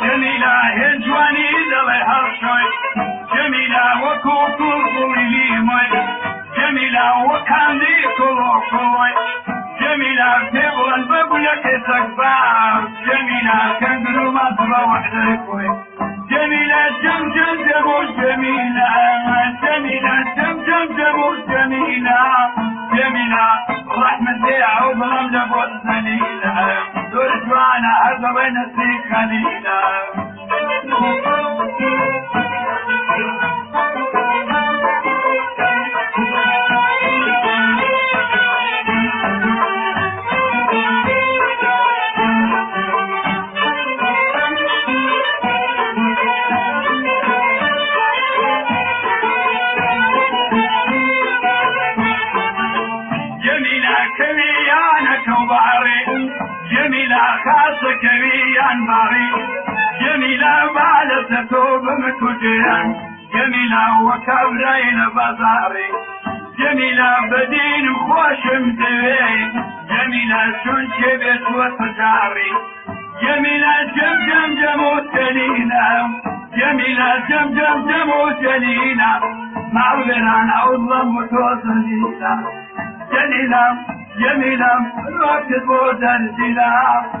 جميلة هي جواني دلي هرشوي جميلة وكوكو قولي موي جميلة تبغى الببلك تكبار جميلة ما تبغى وحدك جميلة جم جم جمو جميلة. جميلة جم جم جمو جميلة. جميلة رحمة يا وظلم لبو الزليلة دور جوانا هذا وين السيك خليلة؟ خاصة كريان باري جميلة بالة توب مكوجيان جميلة وكبرين بزاري. جميلة بدين خوش مدوي جميلة شون شبت وتجاري. جميلة جم جم جمو تلينا جميلة جم جم جمو تلينا معبران أوضم وتوصلينا جليلة جميلة الوقت بودر دلا جليلة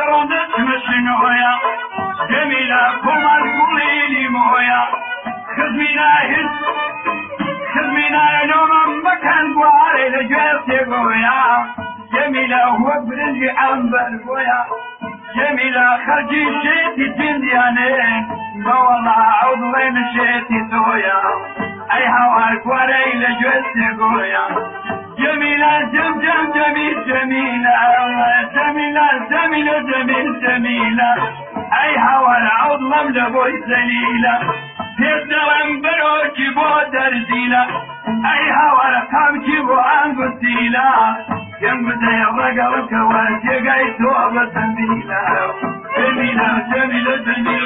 حيدر نتمشي نويا جميلة كما القليل مويا خدمينا هز خدمينا نوم مكان بواري لجيرتي بويا جميلة هو برنجي عنبر بويا جميلة خرجي شيتي جنديانين والله عضوي مشيتي تويا أي هواك وري لجيرتي بويا جميلة جم جم جميل جميلة جميل جميلة أي هوا العوض مملى بوي زليلة تدرم بروكي بو درزيلة أي هوا رقم جيبو أنقسيلة جنب زي الرقم كواتي قايتو بسميلة جميلة جميلة جميلة جميلة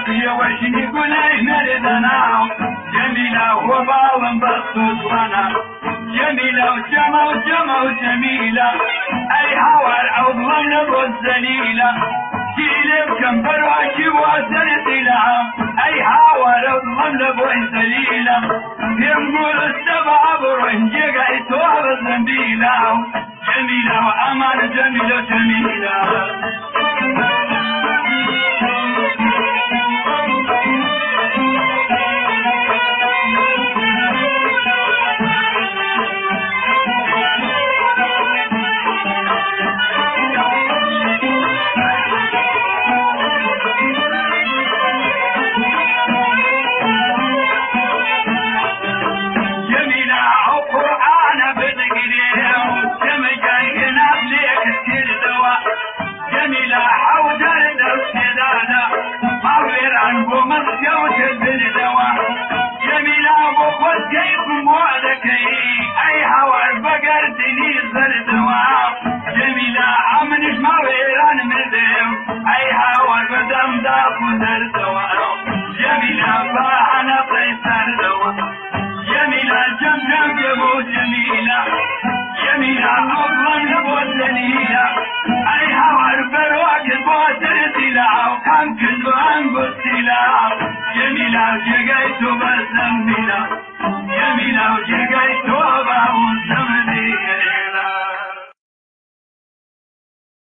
ودردي أمدك وشني قولي مردنا جميلة وباوم بصوت وأنا جميلة وجمع وجمع جميلة أي هوار أو ضمن الزليلة جيلب كم برواكي وسلسلة أي هوار أو ضمن الزليلة ينقول السبع برنجي قايتوها بالزنبيلة جميلة وأمان جميلة جميلة جميلة كل انبسط